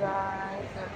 guys.